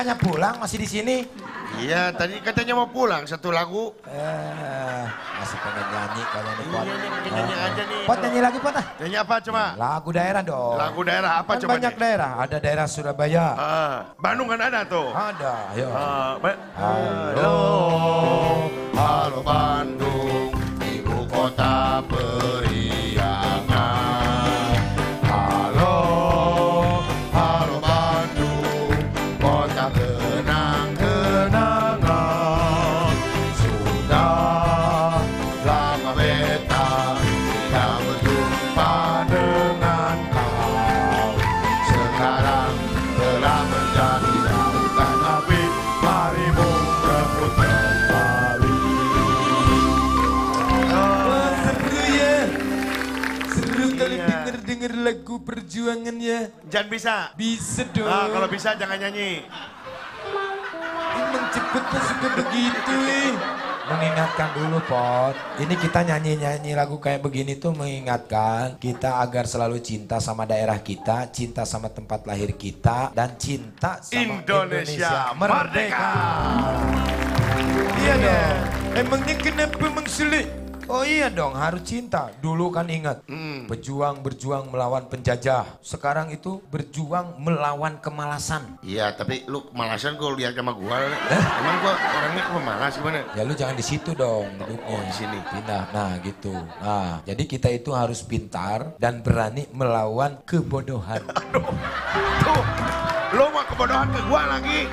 Bukannya pulang masih di sini? Iya, tadi katanya mau pulang satu lagu. Eh, masih pengen nyanyi kalian nih, Pot. Iya, bikin nyanyi Ah, aja nih. Pot nyanyi lagi, Pot ah. Nyanyi apa coba? Lagu daerah dong. Lagu daerah apa Kan coba? banyak nih? daerah, ada daerah Surabaya. Ah, Bandung kan ada tuh. Ada, ayo. Ah, ba- Halo. halo Bandung, lagu perjuangan ya. Jangan bisa. Bisa dong. Ah, kalau bisa jangan nyanyi. Emang cepetnya suka begitu eh. Mengingatkan dulu Pot, ini kita nyanyi-nyanyi lagu kayak begini tuh mengingatkan kita agar selalu cinta sama daerah kita, cinta sama tempat lahir kita, dan cinta sama Indonesia merdeka. Iya dong. Emangnya kenapa mengsulit? Oh iya dong, harus cinta. Dulu kan ingat, pejuang berjuang melawan penjajah. Sekarang itu berjuang melawan kemalasan. Iya, tapi lu kemalasan kalau lihat sama gua. Emang gua orangnya pemalas gimana? Ya lu jangan di situ dong duduknya. Oh, di sini. Pindah. Nah, gitu. Nah, jadi kita itu harus pintar dan berani melawan kebodohan. Tuh, lu mau kebodohan ke gua lagi.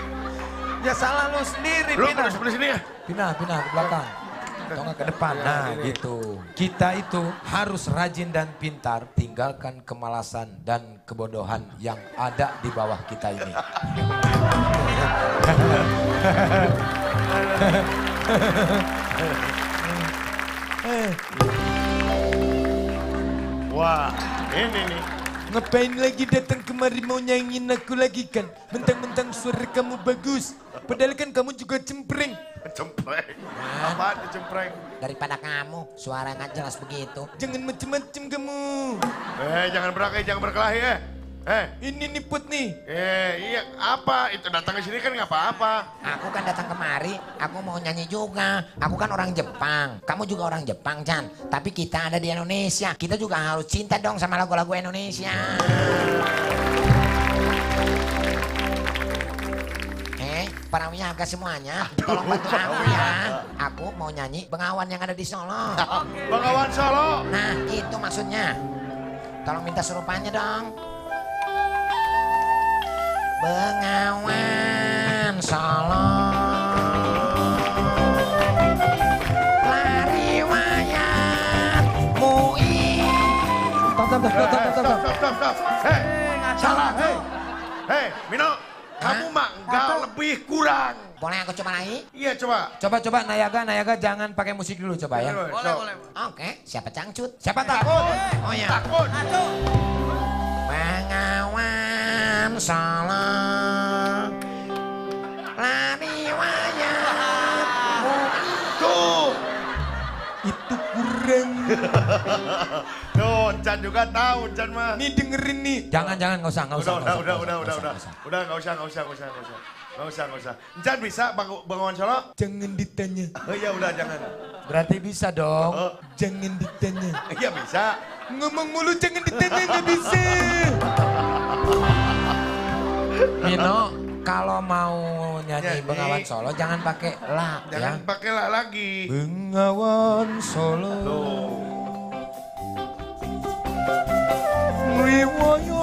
ya salah lu sendiri, Lu pindah. sini ya. Pindah, pindah ke belakang. Nggak ke depan. Nah, gitu. Kita itu harus rajin dan pintar tinggalkan kemalasan dan kebodohan yang ada di bawah kita ini. Wah, ini nih. Ngapain lagi datang kemari mau nyanyiin aku lagi kan? Mentang-mentang suara kamu bagus. Padahal kan kamu juga cempreng. Cempreng. Apa itu cempreng? Daripada kamu, suara nggak jelas begitu. Jangan macem-macem kamu. Eh, jangan berakai, jangan berkelahi eh. Eh, Ini nih put nih. eh, iya apa? Itu datang ke sini kan nggak apa-apa. Aku kan datang kemari, aku mau nyanyi juga. Aku kan orang Jepang, kamu juga orang Jepang, Chan. Tapi kita ada di Indonesia, kita juga harus cinta dong sama lagu-lagu Indonesia. Eh, para wiyaga semuanya, tolong bantu aku ya. Aku mau nyanyi Bengawan yang ada di Solo. Bengawan Solo. Nah, itu maksudnya. Tolong minta surupannya dong. Bengawan Solo. Lari wayat mui. Stop, stop, stop, stop, stop, stop. Stop, stop, stop. Hei, salah. Hei, hei, Mino. Kamu mah nggak lebih kurang. Boleh aku coba lagi? Iya, coba. Coba, coba Nayaga, Nayaga jangan pakai musik dulu coba ya. Boleh, boleh. Oke, siapa cangcut? Siapa takut? Oh ya. Takut. Bengawan Solo. Lari wayat mui. Tuh. Itu kurang. Tuh, Chan juga tahu, Chan mah. nih dengerin nih. Jangan, jangan, nggak usah, nggak usah. Udah, udah, udah, udah, udah, udah. nggak usah. Udah, nggak usah, nggak usah, nggak usah, nggak usah. Nggak usah. Chan bisa Bang Bengawan Solo? Jangan ditanya. Oh, iya, udah, jangan. Berarti bisa dong. Oh. Jangan ditanya. Iya, bisa. Ngomong mulu jangan ditanya nggak bisa. Mino, kalau mau nyanyi Nyanyi. Bengawan Solo jangan pakai la ya. Jangan pakai lah lagi. Bengawan Solo. Riwayatmu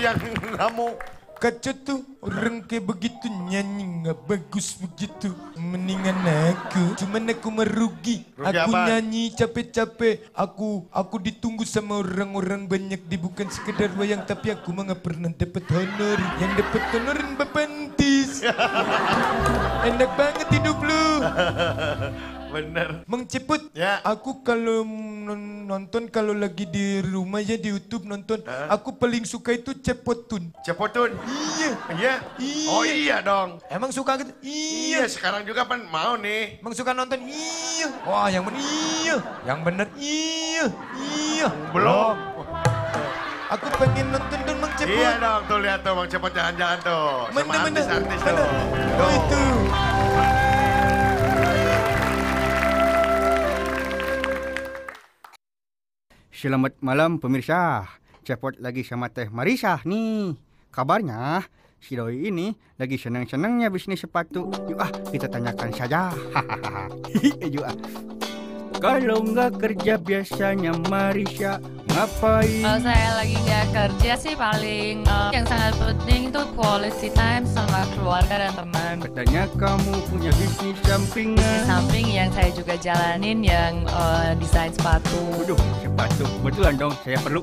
yang kamu Kacau tuh orang kayak begitu nyanyi nggak bagus begitu. Mendingan aku, cuman aku merugi. Rugi aku apa? nyanyi capek-capek. Aku aku ditunggu sama orang-orang banyak di bukan sekedar wayang tapi aku mah nggak pernah dapat honor. Yang dapat honor bapantis. Enak banget hidup lu. Bener. Mang Ceput, Ya. aku kalau non- nonton kalau lagi di rumah ya di YouTube nonton, aku paling suka itu Cepotun. Cepotun. Iya. Iya. Iya. Oh iya dong. Emang suka gitu? Iya, Iya. sekarang juga pan mau nih. Emang suka nonton? Iya. Wah, yang bener iya. Yang bener iya. Iya. Belum. Aku pengen nonton dong Mang Ceput. Iya dong, tuh lihat tuh Bang Cepot jalan-jalan tuh. Mana, Sama mana? artis-artis Mana? tuh. Oh Tuh. itu. Selamat malam pemirsa. Cepot lagi sama Teh Marisa nih. Kabarnya si Doi ini lagi senang-senangnya bisnis sepatu. Yuk ah kita tanyakan saja. Hahaha. Yuk ah. Kalau nggak kerja biasanya Marisa ngapain? Kalau saya lagi nggak kerja sih paling eh, yang sangat penting itu quality time sama keluarga dan teman. Katanya kamu punya bisnis sampingan. samping yang saya juga jalanin yang eh, desain sepatu. Waduh, sepatu. Betulan dong, saya perlu.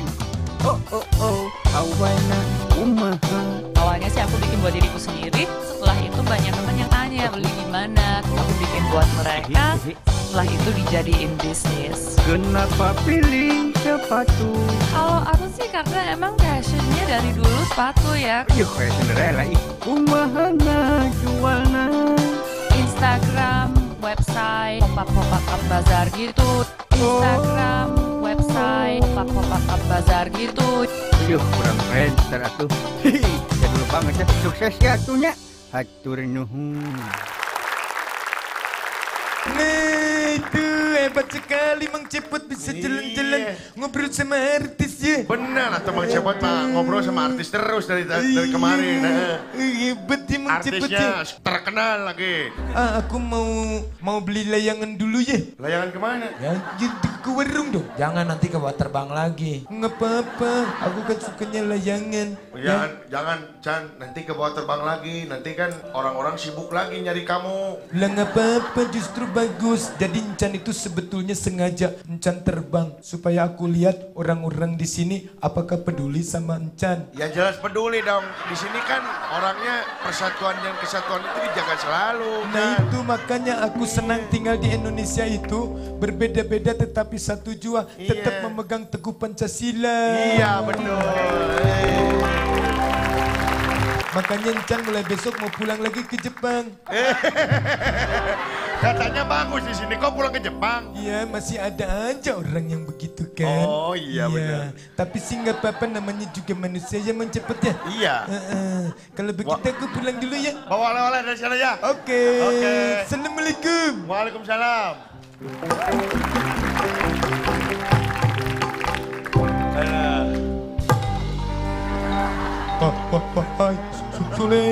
oh, oh, oh. Awana umaha. Awalnya sih aku bikin buat diriku sendiri. Setelah itu banyak teman yang tanya beli di mana. Aku bikin buat mereka. Setelah itu dijadiin bisnis. Kenapa pilih sepatu? Kalau aku sih karena emang passionnya dari dulu sepatu ya. Yuk, kayak Cinderella ih. Kumaha jualna. Instagram, website, pop-up pop-up bazar gitu. Instagram, website, pop-up pop-up bazar gitu. Yuh, kurang keren ntar atuh. Banget ya. Sukses ya atuhnya. Hatur nuhun. Itu hebat sekali Mang Cepot bisa Iya. jalan-jalan ngobrol sama artis ya. Bener atau Bang Cepot mah ngobrol sama artis terus dari dari kemarin. Nah. Iya, Hebat ya Mang Cepot ya. Artisnya terkenal lagi. Ah, aku mau mau beli layangan dulu ya. Layangan ke mana? Ya, jadi ke warung dong. Jangan nanti ke terbang lagi. Nggak apa-apa, aku kan sukanya layangan. Jangan, jangan, Chan. Nanti ke bawah terbang lagi. Nanti kan orang-orang sibuk lagi nyari kamu. Lah nggak apa-apa, justru bagus. Jadi Encan itu sebetulnya sengaja Encan terbang supaya aku lihat orang-orang di sini apakah peduli sama Encan. Ya jelas peduli dong. Di sini kan orangnya persatuan dan kesatuan itu dijaga selalu. Nah Chan. itu makanya aku senang tinggal di Indonesia itu berbeda-beda tetapi satu jua tetap Iya. memegang teguh Pancasila. Iya betul. Eh. Makanya Encan mulai besok mau pulang lagi ke Jepang. Katanya bagus di sini. Kok pulang ke Jepang? Iya masih ada aja orang yang begitu kan. Oh, iya, benar. Tapi sih nggak apa-apa namanya juga manusia yang mencepet ya. Iya. Heeh. Kalau begitu aku pulang dulu ya. Bawa oleh-oleh dari sana ya. Oke. Oke. Assalamualaikum. Waalaikumsalam. Hai, Su- Sule.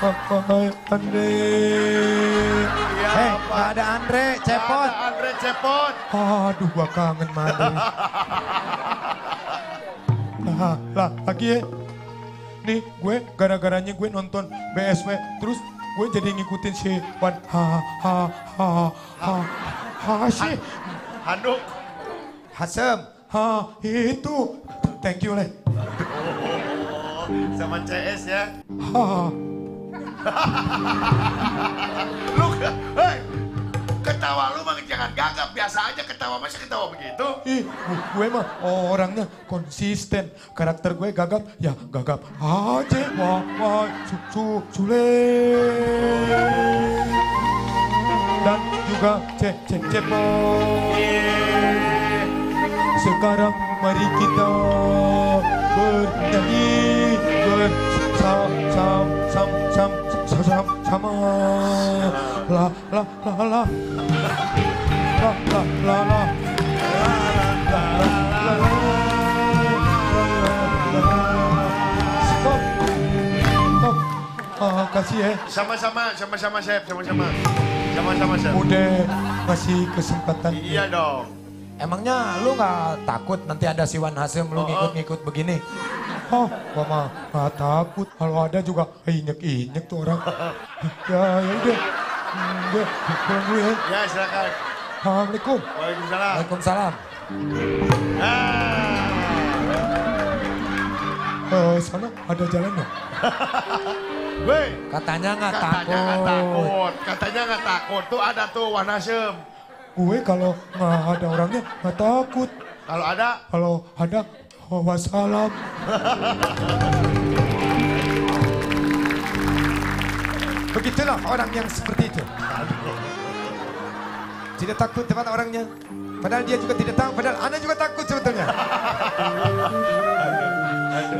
Hai, Andre. Nggak ada Andre, cepot. Ada Andre Cepot. Aduh, gua kangen madu. lah, lah, lagi ya. Nih, gue gara-garanya gue nonton BSW, terus gue jadi ngikutin si Wan. Ha, ha, ha, ha, ha, si. Handuk. Hasem. Ha, itu. Thank you, Le. Oh, sama CS ya. Lu, hei, ketawa lu mah jangan gagap. Biasa aja ketawa, masa ketawa begitu? Ih, gu- gue mah orangnya konsisten. Karakter gue gagap, ya gagap aja. Wah, wah, su, su, sule. Dan juga cek, cek, cepot. Sekarang mari kita bernyanyi bersam sam sam sam sam sam sama la la la la la la la la. Ah, kasih ya. Sama-sama, sama-sama Chef, sama-sama. Sama-sama Chef. Udah ngasih kesempatan. Iya dong. Emangnya lu nggak takut nanti ada si Wan Hasim lu ngikut-ngikut begini? Oh, gua mah nggak takut. Kalau ada juga inyek-inyek tuh orang. ya, ya udah. Hmm, Gue pulang dulu ya. Ya silakan. Assalamualaikum. Waalaikumsalam. Waalaikumsalam. Ah. Eh, sana ada jalannya. Weh, Katanya nggak katanya takut. nggak takut. Katanya nggak takut. Tuh ada tuh Wan Hasyim. Gue kalau nggak ada orangnya nggak takut. Kalau ada, Kalau ada, oh, wassalam. Begitulah orang yang seperti itu. Tidak takut depan orangnya. Padahal dia juga tidak tahu, padahal Anda juga takut sebetulnya.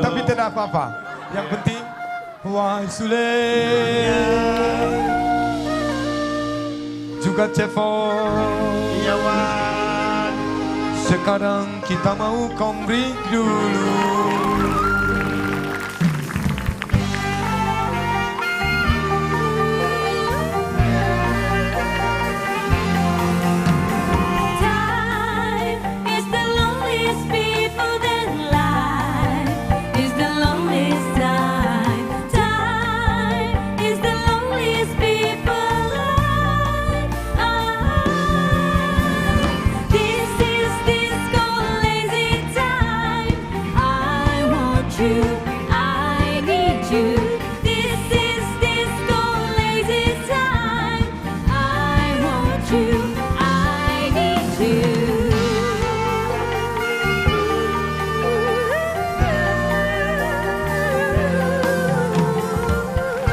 Tapi tidak apa-apa. Yang penting, Wahai Sule. Juga Cevo. Wan. Sekarang kita mau komrik dulu.